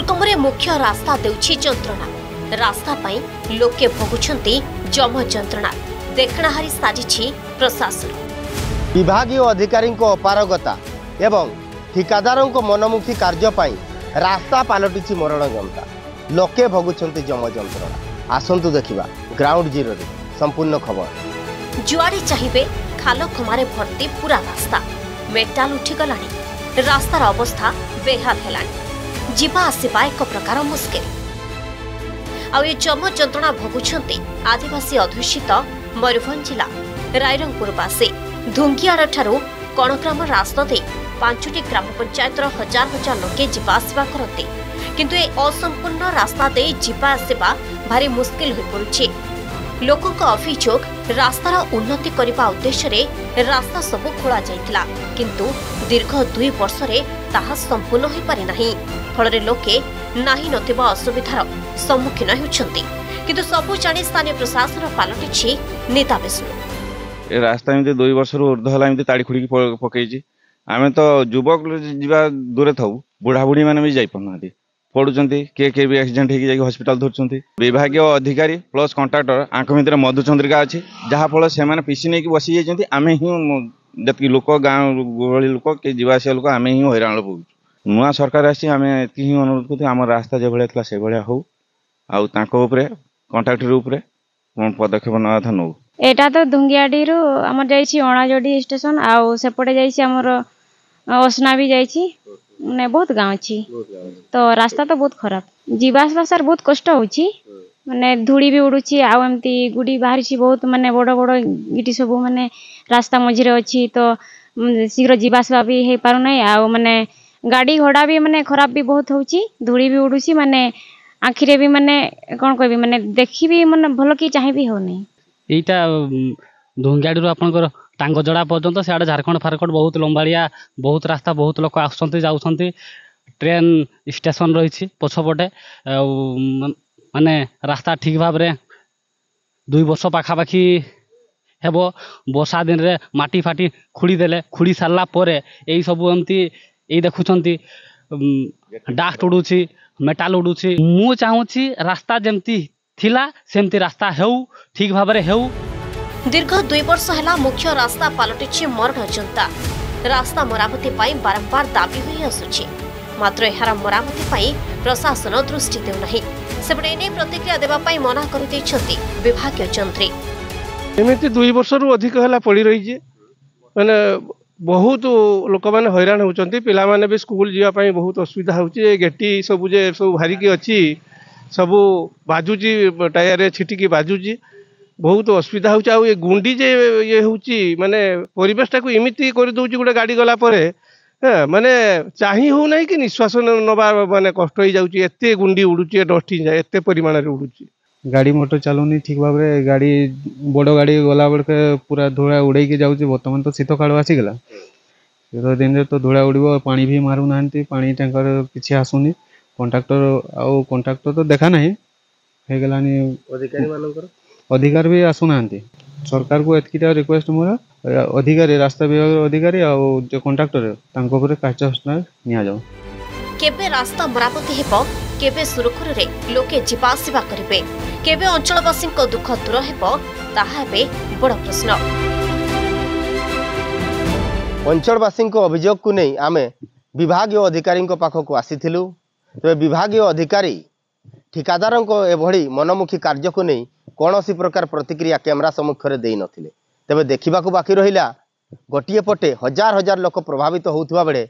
ଦୁର୍ଗମରେ ମୁଖ୍ୟ ରାସ୍ତା ଦେଉଛି ଯନ୍ତ୍ରଣା ରାସ୍ତା ପାଇଁ ଲୋକେ ଭୋଗୁଛନ୍ତି ଯମ ଯନ୍ତ୍ରଣା ଦେଖଣାହାରି ସାଜିଛି ପ୍ରଶାସନ ବିଭାଗୀୟ ଅଧିକାରୀଙ୍କ ଅପାରଗତା ଏବଂ ଠିକାଦାରଙ୍କ ମନମୁଖୀ କାର୍ଯ୍ୟ ପାଇଁ ରାସ୍ତା ପାଲଟିଛି ମରଣ ଯନ୍ତା ଲୋକେ ଭୋଗୁଛନ୍ତି ଯମ ଯନ୍ତ୍ରଣା ଆସନ୍ତୁ ଦେଖିବା ଗ୍ରାଉଣ୍ଡ ଜିରୋରେ ସମ୍ପୂର୍ଣ୍ଣ ଖବର ଯୁଆଡ଼େ ଚାହିଁବେ ଖାଲ ଖମାରେ ଭର୍ତ୍ତି ପୁରା ରାସ୍ତା ମେଟାଲ ଉଠିଗଲାଣି ରାସ୍ତାର ଅବସ୍ଥା ବେହାଲ ହେଲାଣି ଯିବା ଆସିବା ଏକ ପ୍ରକାର ମୁସ୍କିଲ ଆଉ ଏ ଚମ ଯନ୍ତ୍ରଣା ଭୋଗୁଛନ୍ତି ଆଦିବାସୀ ଅଧ୍ୟୁଷିତ ମୟୂରଭଞ୍ଜ ଜିଲ୍ଲା ରାଇରଙ୍ଗପୁରବାସୀ ଧୁଙ୍ଗିଆଡ଼ଠାରୁ କଣଗ୍ରାମ ରାସ୍ତା ଦେଇ ପାଞ୍ଚଟି ଗ୍ରାମ ପଞ୍ଚାୟତର ହଜାର ହଜାର ଲୋକେ ଯିବା ଆସିବା କରନ୍ତି କିନ୍ତୁ ଏ ଅସମ୍ପୂର୍ଣ୍ଣ ରାସ୍ତା ଦେଇ ଯିବା ଆସିବା ଭାରି ମୁସ୍କିଲ ହୋଇପଡ଼ୁଛି ଲୋକଙ୍କ ଅଭିଯୋଗ ରାସ୍ତାର ଉନ୍ନତି କରିବା ଉଦ୍ଦେଶ୍ୟରେ ରାସ୍ତା ସବୁ ଖୋଳାଯାଇଥିଲା କିନ୍ତୁ ଦୀର୍ଘ ଦୁଇ ବର୍ଷରେ ତାହା ସମ୍ପୂର୍ଣ୍ଣ ହୋଇପାରି ନାହିଁ ଫଳରେ ଲୋକେ ନାହିଁ ନଥିବା ଅସୁବିଧାର ସମ୍ମୁଖୀନ ହେଉଛନ୍ତି କିନ୍ତୁ ସବୁ ଜାଣି ସ୍ଥାନୀୟ ପ୍ରଶାସନ ପାଲଟିଛି ନେତା ବିଷ୍ଣୁ ରାସ୍ତା ଏମିତି ଦୁଇ ବର୍ଷରୁ ଉର୍ଦ୍ଧ ହେଲା ଏମିତି ତାଡ଼ି ଖୁଡ଼ିକି ପକେଇଛି ଆମେ ତ ଯୁବକ ଯିବା ଦୂରେ ଥାଉ ବୁଢ଼ାବୁଢ଼ୀମାନେ ବି ଯାଇପାରୁନାହାନ୍ତି ପଡ଼ୁଛନ୍ତି କିଏ କିଏ ବି ଆକ୍ସିଡେଣ୍ଟ ହେଇକି ଯାଇକି ହସ୍ପିଟାଲ ଧରୁଛନ୍ତି ବିଭାଗୀୟ ଅଧିକାରୀ ପ୍ଲସ୍ କଣ୍ଟ୍ରାକ୍ଟର ଆଙ୍କ ଭିତରେ ମଧୁଚନ୍ଦ୍ରିକା ଅଛି ଯାହାଫଳରେ ସେମାନେ ପିସି ନେଇକି ବସି ଯାଇଛନ୍ତି ଆମେ ହିଁ ଯେତିକି ଲୋକ ଗାଁ ଗହଳି ଲୋକ କି ଯିବା ଆସିବା ଲୋକ ଆମେ ହିଁ ହଇରାଣ ପଡ଼ୁଛୁ ନୂଆ ସରକାର ଆସି ଆମେ ଏତିକି ହିଁ ଅନୁରୋଧ କରୁଛୁ ଆମ ରାସ୍ତା ଯେଭଳିଆ ଥିଲା ସେଭଳିଆ ହଉ ଆଉ ତାଙ୍କ ଉପରେ କଣ୍ଟ୍ରାକ୍ଟର ଉପରେ କ'ଣ ପଦକ୍ଷେପ ନେବା କଥା ନେଉ ଏଇଟା ତ ଦୁଙ୍ଗିଆଡ଼ିରୁ ଆମର ଯାଇଛି ଅଣାଯୋଡ଼ି ଷ୍ଟେସନ୍ ଆଉ ସେପଟେ ଯାଇଛି ଆମର ଅସନା ବି ଯାଇଛି ମାନେ ବହୁତ ଗାଁ ଅଛି ତ ରାସ୍ତା ତ ବହୁତ ଖରାପ ଯିବା ଆସିବା ସାର୍ ବହୁତ କଷ୍ଟ ହେଉଛି ମାନେ ଧୂଳି ବି ଉଡ଼ୁଛି ଆଉ ଏମିତି ଗୁଡ଼ି ବାହାରିଛି ବହୁତ ମାନେ ବଡ଼ ବଡ଼ ଗିଟି ସବୁ ମାନେ ରାସ୍ତା ମଝିରେ ଅଛି ତ ଶୀଘ୍ର ଯିବା ଆସିବା ବି ହେଇପାରୁନାହିଁ ଆଉ ମାନେ ଗାଡ଼ି ଘୋଡ଼ା ବି ମାନେ ଖରାପ ବି ବହୁତ ହେଉଛି ଧୂଳି ବି ଉଡ଼ୁଛି ମାନେ ଆଖିରେ ବି ମାନେ କ'ଣ କହିବି ମାନେ ଦେଖିବି ମାନେ ଭଲ କି ଚାହିଁବି ହେଉନି ଏଇଟା ଧୁଙ୍ଗାଡ଼ିରୁ ଆପଣଙ୍କର টাঙ্গজড়া পর্যন্ত সিয়াড়ে ঝাড়খণ্ড ফারখণ্ড বহুত লম্বাড়িয়া বহুত রাস্তা বহুত লোক আসছেন যাচ্ছেন ট্রেন স্টেশন রয়েছে পছপটে মানে রাস্তা ঠিক ভাবে দুই বর্ষ পাখাপাখি হব বর্ষা দিনে মাটি ফাটি খুঁড়ি দেলে খুঁড়ি সারা পরে এই সব এমতি এই দেখুছেন ডাস্ট উড়ুছি মেটাল উড়ুছি মু চাহুছি রাস্তা যেমতি লা সেমতি রাস্তা হেউ ঠিক ভাবে হেউ ଦୀର୍ଘ ଦୁଇ ବର୍ଷ ହେଲା ମୁଖ୍ୟ ରାସ୍ତା ପାଲଟିଛି ମରଣ ଯନ୍ତା ରାସ୍ତା ମରାମତି ପାଇଁ ବାରମ୍ବାର ଦାବି ହୋଇ ଆସୁଛି ମାତ୍ର ଏହାର ମରାମତି ପାଇଁ ପ୍ରଶାସନ ଦୃଷ୍ଟି ଦେଉନାହିଁ ସେପଟେ ଏନେଇ ପ୍ରତିକ୍ରିୟା ଦେବା ପାଇଁ ମନା କରିଦେଇଛନ୍ତି ବିଭାଗୀୟ ଯନ୍ତ୍ରୀ ଏମିତି ଦୁଇ ବର୍ଷରୁ ଅଧିକ ହେଲା ପଡ଼ି ରହିଛି ମାନେ ବହୁତ ଲୋକମାନେ ହଇରାଣ ହେଉଛନ୍ତି ପିଲାମାନେ ବି ସ୍କୁଲ ଯିବା ପାଇଁ ବହୁତ ଅସୁବିଧା ହେଉଛି ଏ ଗେଟି ସବୁ ଯେ ସବୁ ବାହାରିକି ଅଛି ସବୁ ବାଜୁଛି ଟାୟାରରେ ଛିଟିକି ବାଜୁଛି ବହୁତ ଅସୁବିଧା ହେଉଛି ଆଉ ଏ ଗୁଣ୍ଡି ଯେ ଇଏ ହେଉଛି ମାନେ ପରିବେଶଟାକୁ ଏମିତି କରିଦେଉଛି ଗୋଟେ ଗାଡ଼ି ଗଲା ପରେ ମାନେ ଚାହିଁ ହେଉନାହିଁ କି ନିଶ୍ୱାସ ନେବା ମାନେ କଷ୍ଟ ହେଇଯାଉଛି ଏତେ ଗୁଣ୍ଡି ଉଡ଼ୁଛି ଡଷ୍ଟି ଏତେ ପରିମାଣରେ ଉଡ଼ୁଛି ଗାଡ଼ି ମଟର ଚାଲୁନି ଠିକ୍ ଭାବରେ ଗାଡ଼ି ବଡ଼ ଗାଡ଼ି ଗଲାବେଳକେ ପୁରା ଧୂଳା ଉଡ଼େଇକି ଯାଉଛି ବର୍ତ୍ତମାନ ତ ଶୀତ କାଳ ଆସିଗଲା ଶୀତ ଦିନରେ ତ ଧୂଳା ଉଡ଼ିବ ପାଣି ବି ମାରୁନାହାନ୍ତି ପାଣି ଟ୍ୟାଙ୍କର କିଛି ଆସୁନି କଣ୍ଟ୍ରାକ୍ଟର ଆଉ କଣ୍ଟ୍ରାକ୍ଟର ତ ଦେଖା ନାହିଁ ହେଇଗଲାଣି ଅଧିକାରୀମାନଙ୍କର ଅଧିକାର ବି ଆସୁନାହାନ୍ତି ସରକାରକୁ ଏତିକିଟା ରିକ୍ୱେଷ୍ଟ ମୋର ଅଧିକାରୀ ରାସ୍ତା ବିଭାଗର ଅଧିକାରୀ ଆଉ ଯେ କଣ୍ଟ୍ରାକ୍ଟର ତାଙ୍କ ଉପରେ କାର୍ଯ୍ୟାନୁଷ୍ଠାନ ନିଆଯାଉ କେବେ ରାସ୍ତା ମରାମତି ହେବ କେବେ ସୁରୁଖୁରୁରେ ଲୋକେ ଯିବା ଆସିବା କରିବେ କେବେ ଅଞ୍ଚଳବାସୀଙ୍କ ଦୁଃଖ ଦୂର ହେବ ତାହା ଏବେ ବଡ଼ ପ୍ରଶ୍ନ ଅଞ୍ଚଳବାସୀଙ୍କ ଅଭିଯୋଗକୁ ନେଇ ଆମେ ବିଭାଗୀୟ ଅଧିକାରୀଙ୍କ ପାଖକୁ ଆସିଥିଲୁ ତେବେ ବିଭାଗୀୟ ଅଧିକାରୀ ଠିକାଦାରଙ୍କ ଏଭଳି ମନମୁଖୀ କାର୍ଯ୍ୟକୁ ନେଇ କୌଣସି ପ୍ରକାର ପ୍ରତିକ୍ରିୟା କ୍ୟାମେରା ସମ୍ମୁଖରେ ଦେଇନଥିଲେ ତେବେ ଦେଖିବାକୁ ବାକି ରହିଲା ଗୋଟିଏ ପଟେ ହଜାର ହଜାର ଲୋକ ପ୍ରଭାବିତ ହେଉଥିବା ବେଳେ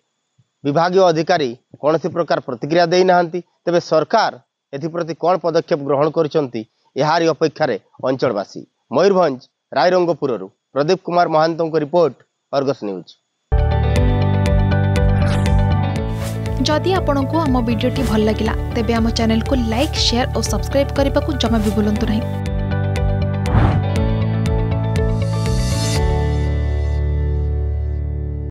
ବିଭାଗୀୟ ଅଧିକାରୀ କୌଣସି ପ୍ରକାର ପ୍ରତିକ୍ରିୟା ଦେଇନାହାନ୍ତି ତେବେ ସରକାର ଏଥିପ୍ରତି କ'ଣ ପଦକ୍ଷେପ ଗ୍ରହଣ କରିଛନ୍ତି ଏହାରି ଅପେକ୍ଷାରେ ଅଞ୍ଚଳବାସୀ ମୟୂରଭଞ୍ଜ ରାଇରଙ୍ଗପୁରରୁ ପ୍ରଦୀପ କୁମାର ମହାନ୍ତଙ୍କ ରିପୋର୍ଟ ଅର୍ଗସ୍ ନ୍ୟୁଜ୍ ଯଦି ଆପଣଙ୍କୁ ଆମ ଭିଡ଼ିଓଟି ଭଲ ଲାଗିଲା ତେବେ ଆମ ଚ୍ୟାନେଲକୁ ଲାଇକ୍ ସେୟାର ଓ ସବସ୍କ୍ରାଇବ୍ କରିବାକୁ ଜମା ବି ଭୁଲନ୍ତୁ ନାହିଁ